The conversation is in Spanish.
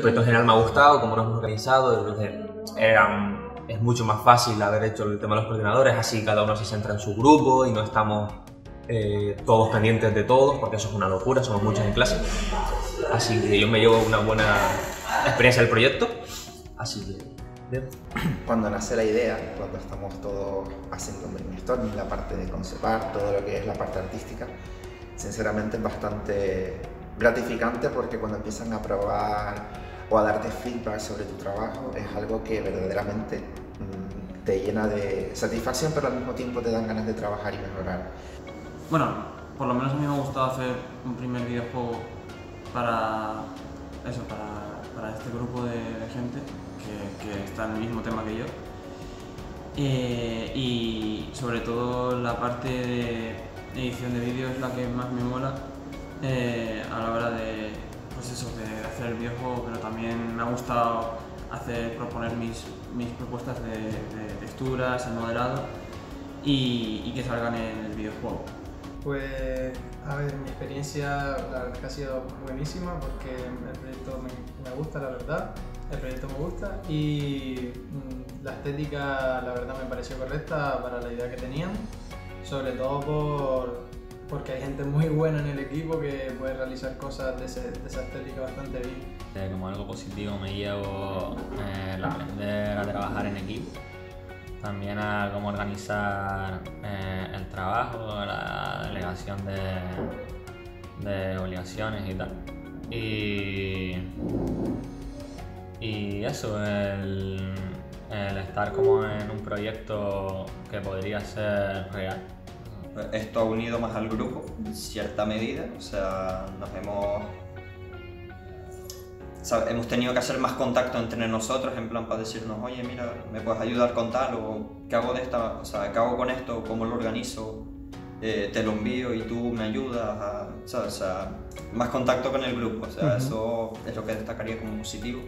Proyecto en general me ha gustado, como nos hemos organizado, era, es mucho más fácil haber hecho el tema de los coordinadores, así cada uno se centra en su grupo y no estamos eh, todos pendientes de todos, porque eso es una locura, somos muchos en clase. Así que yo me llevo una buena experiencia del proyecto, así que bien. Cuando nace la idea, cuando estamos todos haciendo un brainstorming, la parte de conservar, todo lo que es la parte artística, sinceramente es bastante gratificante porque cuando empiezan a probar o a darte feedback sobre tu trabajo es algo que verdaderamente mm, te llena de satisfacción pero al mismo tiempo te dan ganas de trabajar y mejorar. Bueno, por lo menos a mí me ha gustado hacer un primer videojuego para eso, para, para este grupo de, gente que, que, está en el mismo tema que yo. Eh, y sobre todo la parte de edición de vídeo es la que más me mola eh, a la hora de, de hacer videojuego, pero también me ha gustado hacer, proponer mis, mis propuestas de, texturas, el modelado y, que salgan en el videojuego. Pues, a ver, mi experiencia la verdad ha sido buenísima porque el proyecto me, gusta, la verdad, el proyecto me gusta y mm, la estética la verdad me pareció correcta para la idea que tenían, sobre todo por, porque hay gente muy buena en el equipo que puede realizar cosas de, esa estética bastante bien. Como algo positivo me llevo eh, aprender a trabajar en equipo, también a cómo organizar eh, el trabajo, la delegación de, obligaciones y tal. Y, eso, el estar como en un proyecto que podría ser real. Esto ha unido más al grupo, en cierta medida, o sea, nos hemos... hemos tenido que hacer más contacto entre nosotros, en plan para decirnos, oye, mira, ¿me puedes ayudar con tal? O ¿qué hago, de esta, o sea, ¿qué hago con esto? ¿Cómo lo organizo? Eh, te lo envío y tú me ayudas a, ¿sabes? O sea, más contacto con el grupo, o sea, eso es lo que destacaría como positivo.